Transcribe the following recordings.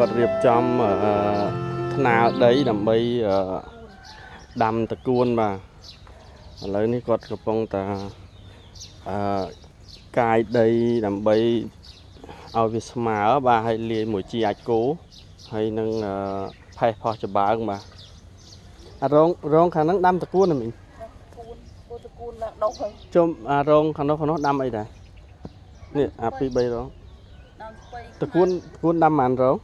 មីងមីងគាត់រៀបចំអឺថ្នាលដីដើម្បីអឺដាំតកួនបាទឥឡូវនេះគាត់កំពុងតែអឺកាយដីដើម្បីឲ្យវាស្មើបាទហើយលាយមួយជីអាចគោហើយនឹងអឺផេះផោះច្បើងបាទអារងរងខាងហ្នឹងដាំតកួនណាមីងគូនគូតគូនឡើងដុសហើយជុំអារងខាងនោះខាងនោះដាំអីដែរនេះអាពីរ3រងដើមស្ពៃតកួនតកួនដាំប៉ុន្មានរង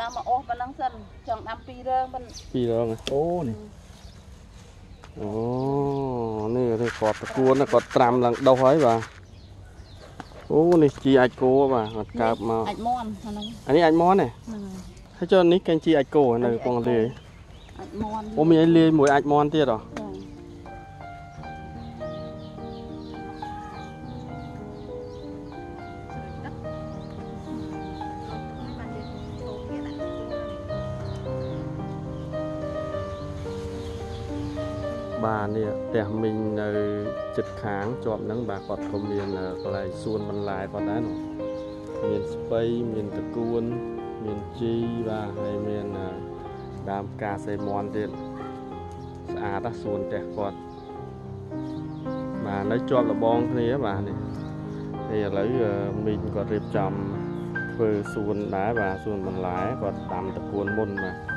ដើមមកអស់ប៉ុណ្ណឹងសិនចង់ដាំពីររើមិនពីររងអូនេះអូនេះនេះគាត់តកួនណាគាត់ត្រាំឡើងដុសហើយបាទអូនេះជីអាចគោបាទគាត់កើបមកអាចមន់អាហ្នឹងអានេះអាចមន់ទេហ្នឹងហើយហើយចុះនេះកែងជីអាចគោនៅកំពង់លាយអាចមន់អូមានឲ្យលាយមួយអាចមន់ទៀតហ៎ បាទនេះផ្ទះមីងនៅចិត្តខាងជាប់ហ្នឹងបាទគាត់ក៏មានកន្លែងសួនបន្លែគាត់ដែរនោះមានស្ពៃមានតកួនមានជីបាទហើយមានអឺដើមផ្កាសេមន់ទៀតស្អាតណាស់សួនផ្ទះគាត់បាទនៅជាប់លបងគ្នាបាទនេះហើយឥឡូវអឺមីងគាត់រៀបចំធ្វើសួនដែរបាទសួនបន្លែគាត់ដាំតកួនមុនបាទ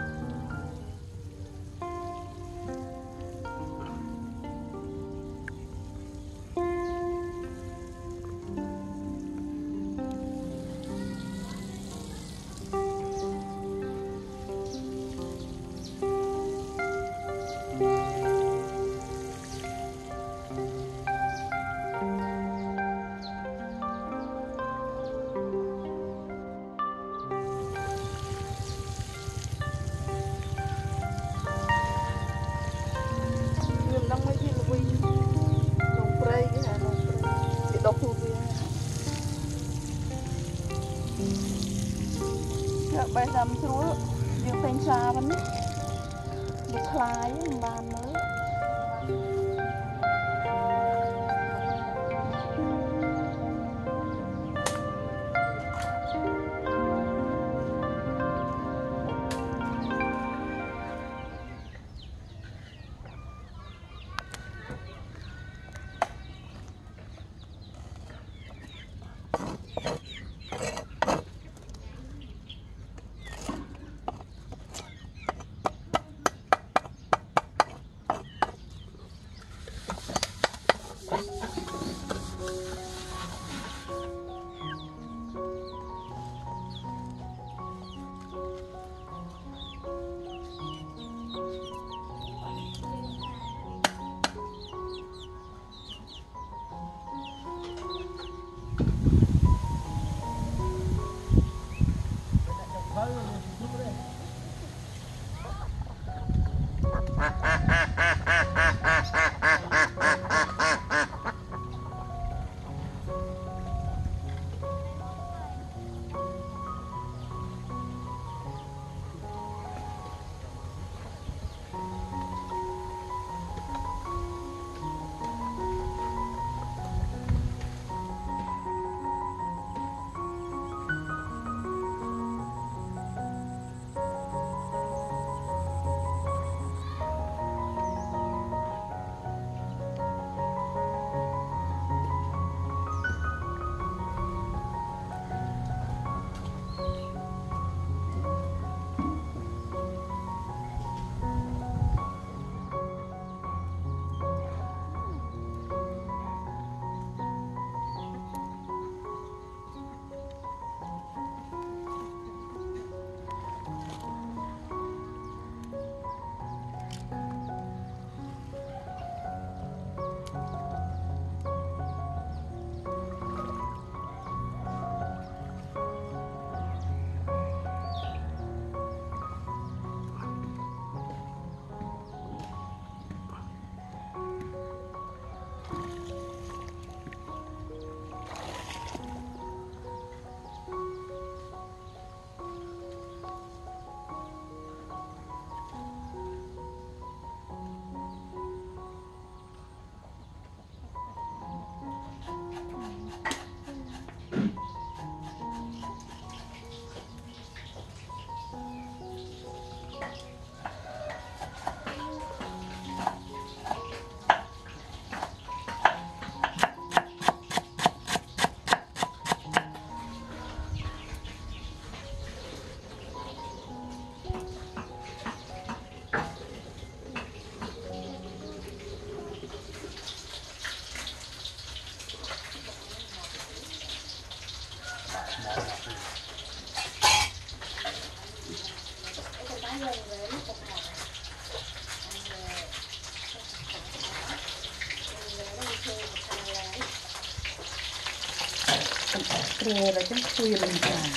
ព្រែរចឹងជួយរំខាន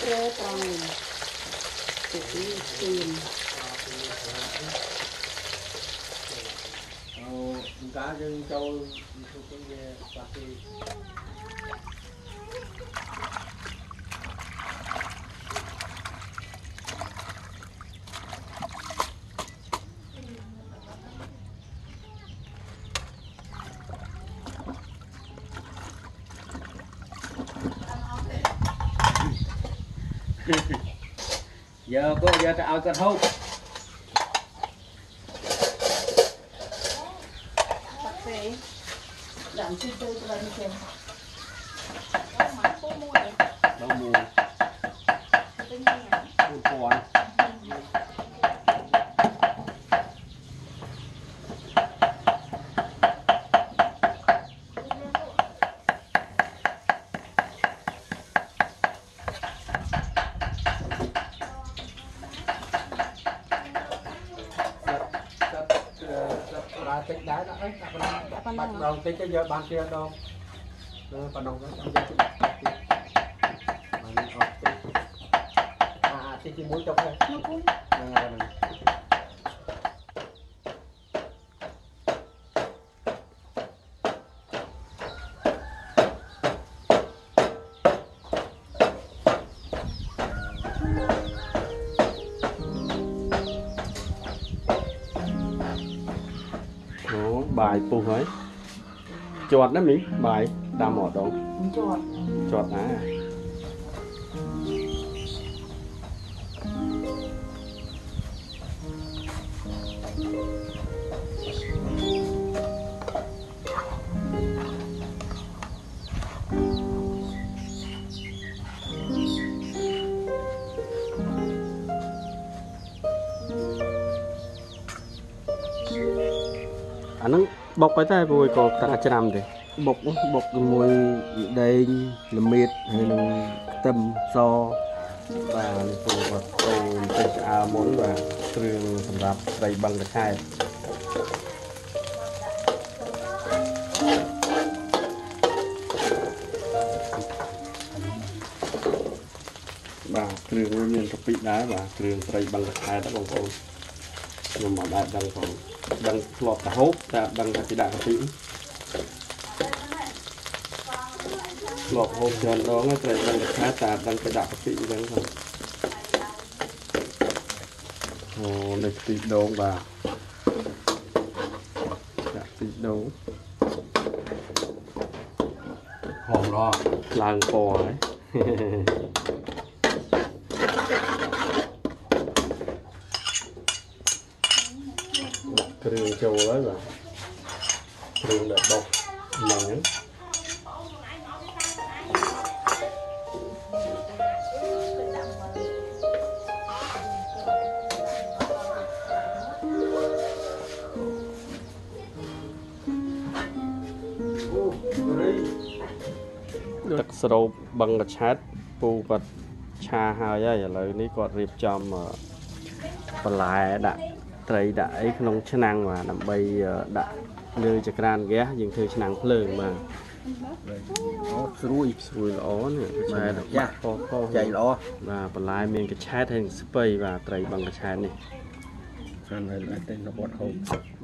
ព្រែត្រង់ទៅទីទីន អូកាយើងចូលទៅវិញវាបាក់ទី giờ bữa giờ ta ao cất hộp បាក់ទេដាក់ជួយទៅទៅនេះគេអត់មកពូមួយ đâu mùa តិចទៅយកបានជាដងលើបណ្ដុំទៅចាំយកបានអត់ទៅអាទីជាមួយទៅហ្នឹងហ្នឹងហ្នឹងបាយពុះហើយ จอดนะมิงบายตามหมอดองจอดจอดนะ nó bọc cái tay vui có ta chạm thì បុកបុកជាមួយដែងល្មៀតហើយនឹងខ្ទឹមសបាទនេះពូគាត់អូបន្តិចឆ្អើមុនបាទគ្រឿងសម្រាប់ត្រីបឹងកឆែតបាទគ្រឿងវាមានកะปิដែរបាទគ្រឿងត្រីបឹងកឆែតណាបងប្អូនខ្ញុំមកដែរដឹងផង ដឹងធ្លាប់តែហូបតែដឹងថាគេដាក់កាពិធ្លាប់ហូបច្រើនដងហើយត្រូវដឹងថាតាដឹងគេដាក់កាពិអញ្ចឹងហ្នឹងអូនេះទីដងបាទដាក់ទីដងហោមដល់ឡើងពណ៌ហើយ គ្រឿងចូលហើយបាទគ្រឿងដែលបុកហ្នឹងអូរីទឹកស្រូបបឹងកឆាត់ពូគាត់ឆាហើយហើយឥឡូវនេះគាត់រៀបចំអឺបន្លែដាក់ ត្រីដាក់អីក្នុងឆ្នាំងបាទដើម្បីអឺដាក់លើចក្រានហ្គាសយើងធ្វើឆ្នាំងភ្លើងបាទអូស្រួយស្រួយល្អនេះកឆែតចាស់ខុសខុសចៃល្អបាទបន្លែមានកឆែតហើយនិងស្ពៃបាទត្រីបឹងកឆែតនេះខាងហើយអត់ទេនៅបាត់ហូប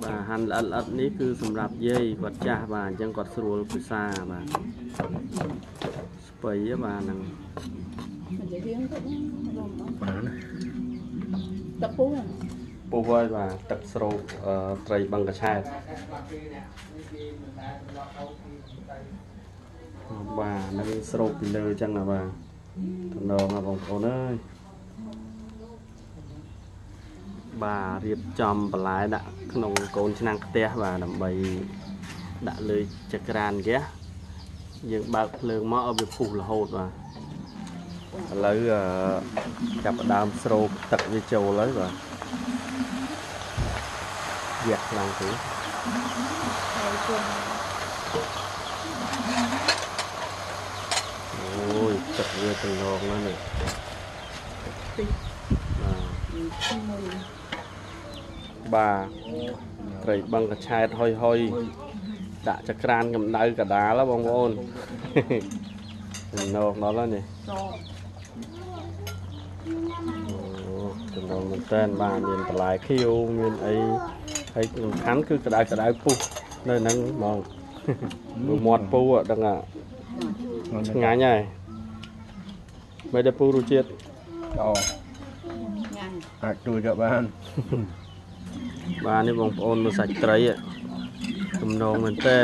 បាទហាន់ល្អិតល្អិតនេះគឺសម្រាប់យាយគាត់ចាស់បាទអញ្ចឹងគាត់ស្រួលភាសាបាទស្ពៃហ៎បាទហ្នឹងនិយាយរៀងទៅណារំបានណាតពូ ពុះហើយបាទទឹកស្រូបអឺត្រីបឹងកឆែតបាទនឹងស្រូបពីលើអញ្ចឹងណាបាទតំណងណាបងប្អូនអើយបាទរៀបចំបន្លែដាក់ក្នុងកូនឆ្នាំងខ្ទះបាទដើម្បីដាក់លើចក្រានហ្គាសយើងបើកភ្លើងមកឲ្យវាពុះរហូតបាទឥឡូវអឺចាប់ផ្ដើមស្រូបទឹកវាចូលហើយបាទ វាក់ខ្លាំងទៅហើយជុំអូយទឹកវាទាំងដងហ្នឹងនេះទីបាទបាទមួយត្រីបឹងកឆែតហុយហុយដាក់ចក្រានកម្ដៅកដាលហ៎បងប្អូនចំណងដល់ហើយនេះសអូចំណងមែនតើបាទមានបន្លែខៀវមានអី ហើយសំខាន់គឺក្តៅក្តៅពុះនៅហ្នឹងហ្មងព្រោះមាត់ពូអត់ដឹងអាឆ្ងាញ់ហើយមិនដែរពូរសជាតិអូញ៉ាំអាចជួយក៏បានបាទនេះបងប្អូនមើលសាច់ត្រីហ៎ចំណងមែនតើ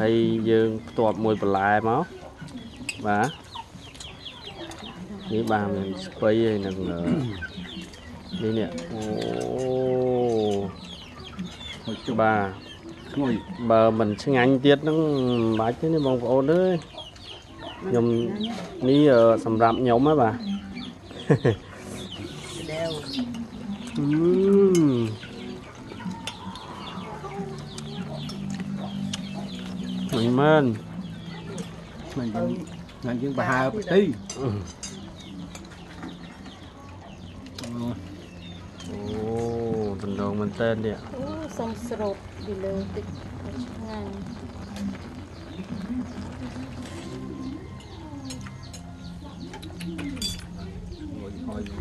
ហើយយើងផ្ទាប់មួយបន្លែមកបាទនេះបាទមានស្ពៃហើយនឹងអឺនេះនេះអូហុចជុំ បាទឈ្ងុយបើមិនឆ្ងាញ់ទៀតហ្នឹងមិនបាច់ទេនេះបងប្អូនអើយខ្ញុំនេះអឺសម្រាប់ខ្ញុំហ៎បាទដែលអឺមិនមែនមិនយើងមិនយើងបហើផ្ទៃអឺអូអូដំណងមែនតើនេះ អូសុំស្រូបពីលើតិចឆ្ងាញ់ហុយហុយអ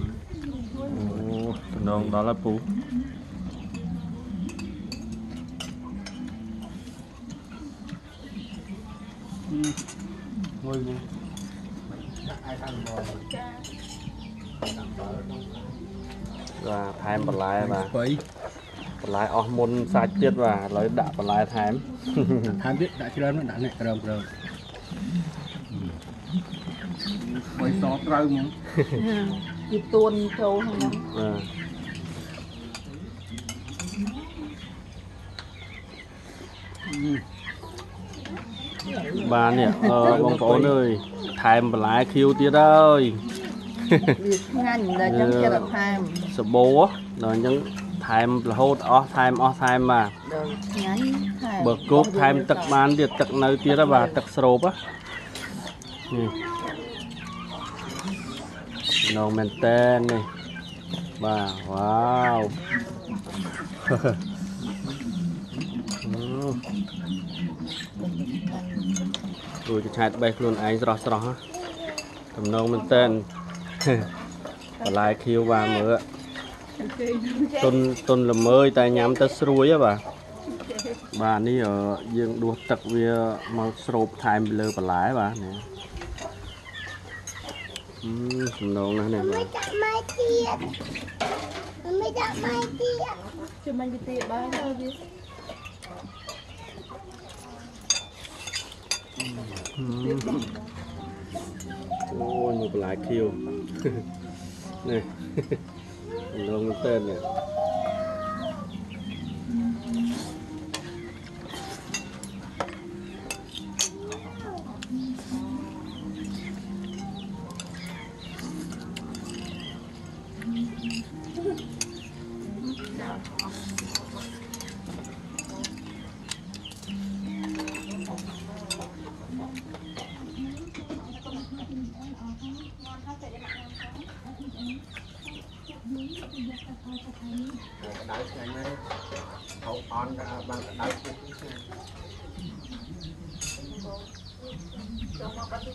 ូ បងបាទថែមបន្លែបាទស្បៃបន្លែអស់មុនសាច់ទៀតបាទឥឡូវដាក់បន្លែថែមថែមទៀតដាក់ច្រើនដាក់នេះក្រោមក្រោមបើសត្រូវហ្មងពីទួនចូលហ្នឹងបាទបាទនេះអឺបងប្អូនអើយថែមបន្លែខៀវទៀតហើយវាឆ្ងាញ់តែចឹងចិត្តថែមសបោដល់អញ្ចឹង ថែមរហូតអស់ថែមអស់ថែមបាទដល់ឆ្ងាញ់ថែមបើគោកថែមទឹកបានទៀតទឹកនៅទៀតហ៎បាទទឹកស្រូបហ៎នេះនងមែនតែននេះបាទវ៉ាវអូរួចឆែតបេះខ្លួនឯងស្រស់ស្រស់ហ៎តំណងមែនតែនបន្លែខៀវបាទមើល ទុនទុនល្មើយតែញ៉ាំទៅស្រួយហ៎បាទបាទនេះអឺយើងដួសទឹកវាមកស្រូបថែមពីលើបន្លែបាទនេះអឺសំណងណាស់នេះបាទដាក់ម៉ៃទៀតមិនដាក់ម៉ៃទៀតជួយមិនទៅទៀតបានទៅវាអូយមកបន្លែខៀវនេះ លងមែនតើនេះ ដៅឆ្ងាញ់ណាស់ហៅអនក៏បានដៅទៀតឆ្ងាញ់ចូលមកបាត់ទៅ